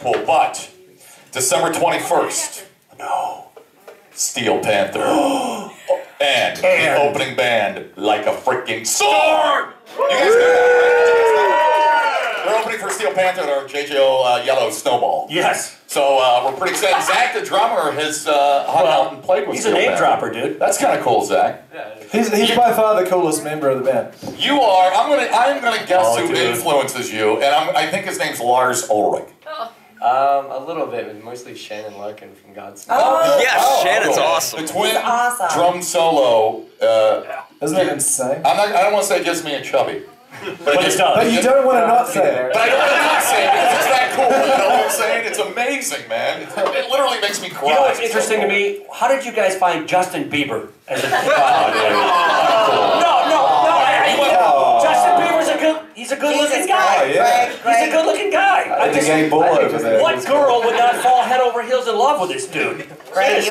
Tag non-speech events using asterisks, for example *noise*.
Cool, but December 21st, no, Steel Panther. *gasps* and, the opening band, like a freaking Storm! You guys know that, right? They're opening for Steel Panther at our JJO uh, Yellow Snowball. Yes. So uh, we're pretty excited. Zach, the drummer, has uh, hung out and played with us. He's a name Panther. dropper, dude. That's kind of cool, Zach. He's, he's by far the coolest member of the band. You are. I'm gonna. I'm gonna guess Oh, who dude. influences you, and I'm, I think his name's Lars Ulrich. A little bit, but mostly Shannon Larkin from Godsmack. Oh, Yeah, Oh, Shannon's cool. awesome. The twin awesome. drum solo. Uh, Isn't that insane? I'm not. I don't want to say it gives me a chubby, but, But it does. But you don't want to not say it. But I don't want to not say it because it's that cool. You know what I'm saying? It's amazing, man. It, it literally makes me cry. You know what's It's so interesting to me? How did you guys find Justin Bieber as a *laughs* Oh, dude. No, no, no. I, I, Oh. Justin Bieber's a good. He's a good-looking Jesus guy. Oh, yeah. He's a good-looking guy. I The just, gay bull over there. what girl would not fall head over heels in love with this dude? Greg,